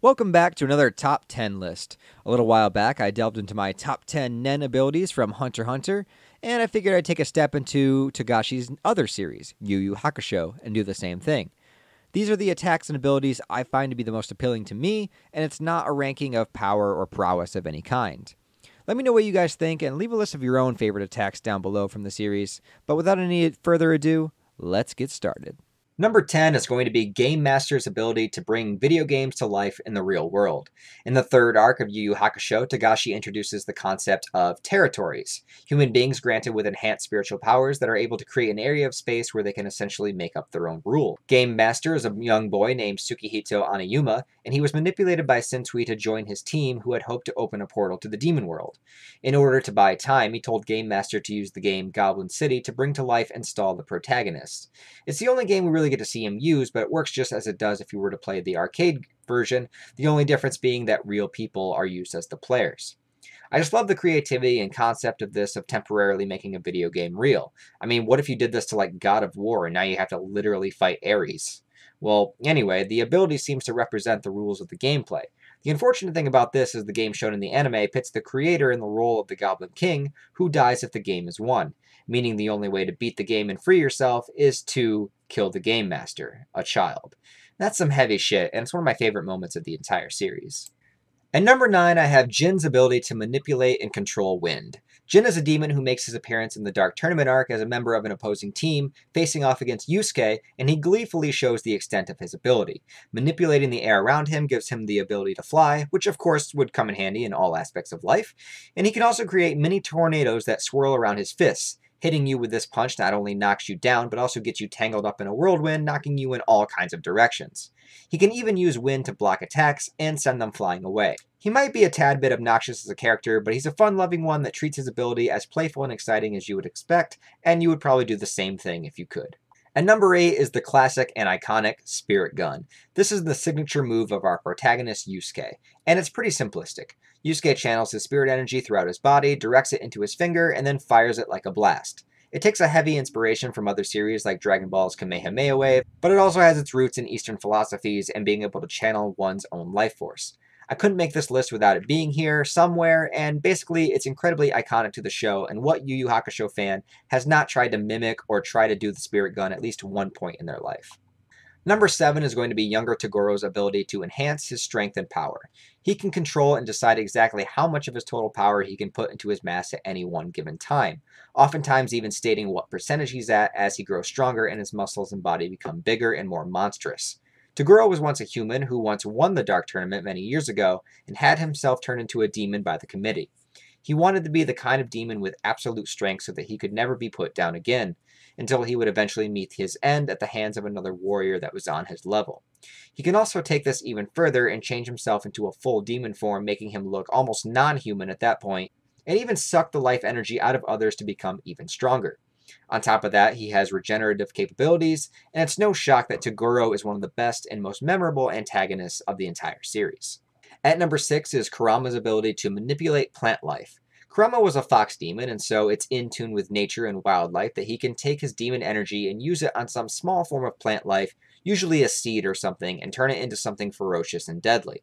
Welcome back to another top 10 list. A little while back, I delved into my top 10 Nen abilities from Hunter x Hunter, and I figured I'd take a step into Togashi's other series, Yu Yu Hakusho, and do the same thing. These are the attacks and abilities I find to be the most appealing to me, and it's not a ranking of power or prowess of any kind. Let me know what you guys think and leave a list of your own favorite attacks down below from the series. But without any further ado, let's get started. Number 10 is going to be Game Master's ability to bring video games to life in the real world. In the third arc of Yu Yu Hakusho, Togashi introduces the concept of territories, human beings granted with enhanced spiritual powers that are able to create an area of space where they can essentially make up their own rule. Game Master is a young boy named Tsukihito Oniyuma, and he was manipulated by Sensui to join his team who had hoped to open a portal to the demon world. In order to buy time, he told Game Master to use the game Goblin City to bring to life and stall the protagonist. It's the only game we really get to see him use, but it works just as it does if you were to play the arcade version, the only difference being that real people are used as the players. I just love the creativity and concept of this of temporarily making a video game real. I mean, what if you did this to like God of War and now you have to literally fight Ares? Well, anyway, the ability seems to represent the rules of the gameplay. The unfortunate thing about this is the game shown in the anime pits the creator in the role of the Goblin King, who dies if the game is won, meaning the only way to beat the game and free yourself is to kill the game master, a child. That's some heavy shit, and it's one of my favorite moments of the entire series. At number 9, I have Jin's ability to manipulate and control wind. Jin is a demon who makes his appearance in the Dark Tournament arc as a member of an opposing team, facing off against Yusuke, and he gleefully shows the extent of his ability. Manipulating the air around him gives him the ability to fly, which of course would come in handy in all aspects of life, and he can also create mini tornadoes that swirl around his fists. Hitting you with this punch not only knocks you down, but also gets you tangled up in a whirlwind, knocking you in all kinds of directions. He can even use wind to block attacks and send them flying away. He might be a tad bit obnoxious as a character, but he's a fun-loving one that treats his ability as playful and exciting as you would expect, and you would probably do the same thing if you could. And number 8 is the classic and iconic Spirit Gun. This is the signature move of our protagonist Yusuke, and it's pretty simplistic. Yusuke channels his spirit energy throughout his body, directs it into his finger, and then fires it like a blast. It takes a heavy inspiration from other series like Dragon Ball's Kamehameha Wave, but it also has its roots in Eastern philosophies and being able to channel one's own life force. I couldn't make this list without it being here somewhere, and basically it's incredibly iconic to the show, and what Yu Yu Hakusho fan has not tried to mimic or try to do the Spirit Gun at least one point in their life. Number seven is going to be younger Toguro's ability to enhance his strength and power. He can control and decide exactly how much of his total power he can put into his mass at any one given time, oftentimes even stating what percentage he's at as he grows stronger and his muscles and body become bigger and more monstrous. Toguro was once a human who once won the Dark Tournament many years ago and had himself turned into a demon by the committee. He wanted to be the kind of demon with absolute strength so that he could never be put down again, until he would eventually meet his end at the hands of another warrior that was on his level. He can also take this even further and change himself into a full demon form, making him look almost non-human at that point, and even suck the life energy out of others to become even stronger. On top of that, he has regenerative capabilities, and it's no shock that Toguro is one of the best and most memorable antagonists of the entire series. At number 6 is Kurama's ability to manipulate plant life. Kurama was a fox demon, and so it's in tune with nature and wildlife that he can take his demon energy and use it on some small form of plant life, usually a seed or something, and turn it into something ferocious and deadly.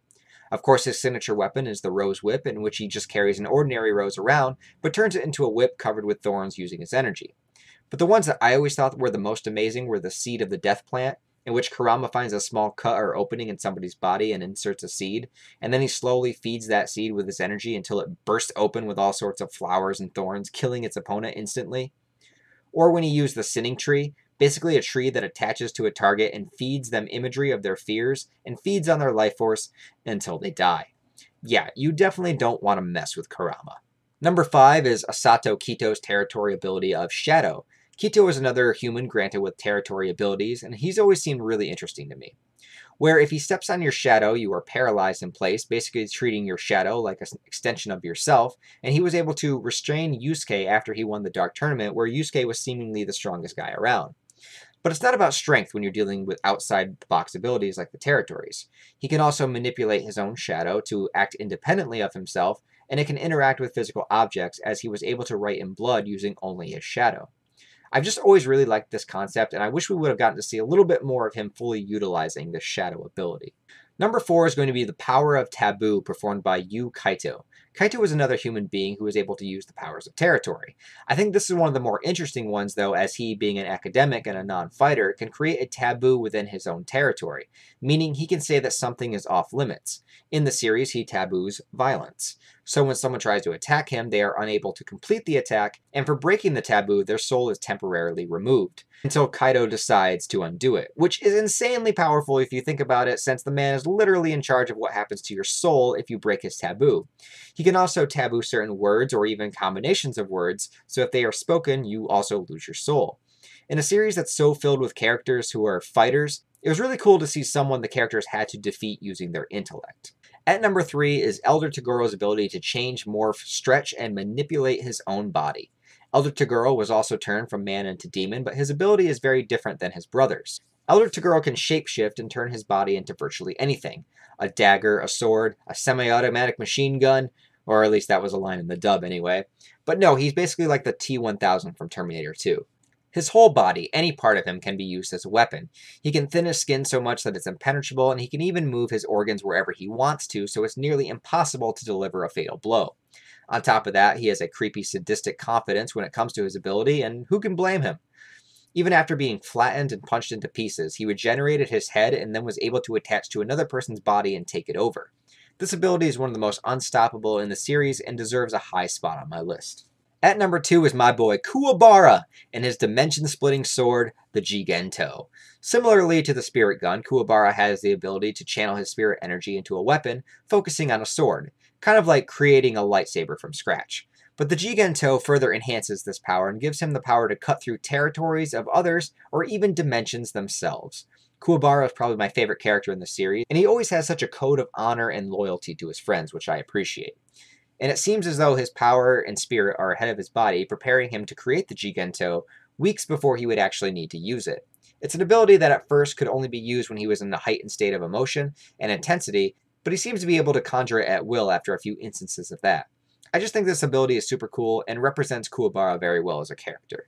Of course, his signature weapon is the rose whip, in which he just carries an ordinary rose around, but turns it into a whip covered with thorns using his energy. But the ones that I always thought were the most amazing were the seed of the death plant, in which Kurama finds a small cut or opening in somebody's body and inserts a seed, and then he slowly feeds that seed with his energy until it bursts open with all sorts of flowers and thorns, killing its opponent instantly. Or when he used the sinning tree, basically a tree that attaches to a target and feeds them imagery of their fears and feeds on their life force until they die. Yeah, you definitely don't want to mess with Kurama. Number 5 is Asato Kido's territory ability of Shadow. Kido is another human granted with territory abilities, and he's always seemed really interesting to me. Where if he steps on your shadow, you are paralyzed in place, basically treating your shadow like an extension of yourself, and he was able to restrain Yusuke after he won the Dark Tournament, where Yusuke was seemingly the strongest guy around. But it's not about strength when you're dealing with outside-the-box abilities like the territories. He can also manipulate his own shadow to act independently of himself, and it can interact with physical objects as he was able to write in blood using only his shadow. I've just always really liked this concept, and I wish we would have gotten to see a little bit more of him fully utilizing this shadow ability. Number four is going to be the power of taboo performed by Yu Kaito. Kaito is another human being who is able to use the powers of territory. I think this is one of the more interesting ones, though, as he, being an academic and a non fighter, can create a taboo within his own territory, meaning he can say that something is off limits. In the series, he taboos violence. So when someone tries to attack him, they are unable to complete the attack, and for breaking the taboo, their soul is temporarily removed until Kaito decides to undo it, which is insanely powerful if you think about it, since the man is literally in charge of what happens to your soul if you break his taboo. He can also taboo certain words or even combinations of words, so if they are spoken, you also lose your soul. In a series that's so filled with characters who are fighters, it was really cool to see someone the characters had to defeat using their intellect. At number three is Elder Toguro's ability to change, morph, stretch, and manipulate his own body. Elder Toguro was also turned from man into demon, but his ability is very different than his brother's. Elder Toguro can shapeshift and turn his body into virtually anything. A dagger, a sword, a semi-automatic machine gun, or at least that was a line in the dub anyway. But no, he's basically like the T-1000 from Terminator 2. His whole body, any part of him, can be used as a weapon. He can thin his skin so much that it's impenetrable, and he can even move his organs wherever he wants to, so it's nearly impossible to deliver a fatal blow. On top of that, he has a creepy, sadistic confidence when it comes to his ability, and who can blame him? Even after being flattened and punched into pieces, he regenerated his head and then was able to attach to another person's body and take it over. This ability is one of the most unstoppable in the series and deserves a high spot on my list. At number two is my boy Kuwabara and his dimension-splitting sword, the Jigento. Similarly to the Spirit Gun, Kuwabara has the ability to channel his spirit energy into a weapon, focusing on a sword kind of like creating a lightsaber from scratch. But the Jigento further enhances this power and gives him the power to cut through territories of others or even dimensions themselves. Kuwabara is probably my favorite character in the series, and he always has such a code of honor and loyalty to his friends, which I appreciate. And it seems as though his power and spirit are ahead of his body, preparing him to create the Jigento weeks before he would actually need to use it. It's an ability that at first could only be used when he was in the heightened state of emotion and intensity, but he seems to be able to conjure it at will after a few instances of that. I just think this ability is super cool and represents Kuwabara very well as a character.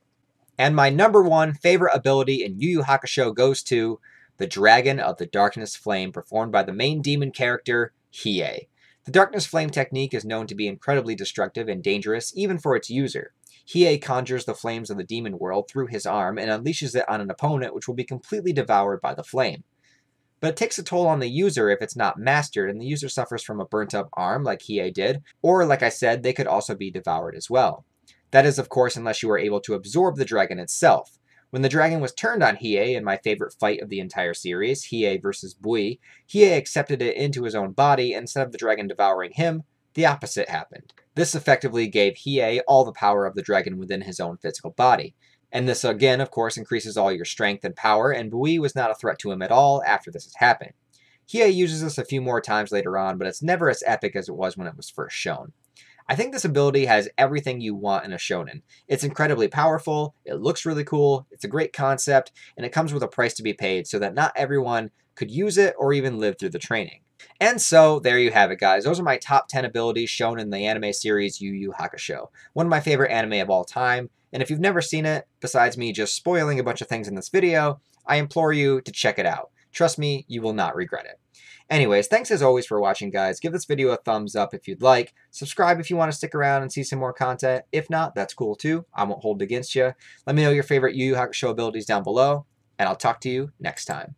And my number one favorite ability in Yu Yu Hakusho goes to the Dragon of the Darkness Flame, performed by the main demon character, Hiei. The Darkness Flame technique is known to be incredibly destructive and dangerous, even for its user. Hiei conjures the flames of the demon world through his arm and unleashes it on an opponent which will be completely devoured by the flame. But it takes a toll on the user if it's not mastered, and the user suffers from a burnt up arm like Hiei did, or like I said, they could also be devoured as well. That is, of course, unless you are able to absorb the dragon itself. When the dragon was turned on Hiei in my favorite fight of the entire series, Hiei versus Bui, Hiei accepted it into his own body, and instead of the dragon devouring him, the opposite happened. This effectively gave Hiei all the power of the dragon within his own physical body. And this again, of course, increases all your strength and power, and Bui was not a threat to him at all after this has happened. Hiei uses this a few more times later on, but it's never as epic as it was when it was first shown. I think this ability has everything you want in a shonen. It's incredibly powerful, it looks really cool, it's a great concept, and it comes with a price to be paid so that not everyone could use it or even live through the training. And so, there you have it, guys. Those are my top 10 abilities shown in the anime series Yu Yu Hakusho. One of my favorite anime of all time, and if you've never seen it, besides me just spoiling a bunch of things in this video, I implore you to check it out. Trust me, you will not regret it. Anyways, thanks as always for watching, guys. Give this video a thumbs up if you'd like. Subscribe if you want to stick around and see some more content. If not, that's cool too. I won't hold it against you. Let me know your favorite Yu Yu Hakusho abilities down below, and I'll talk to you next time.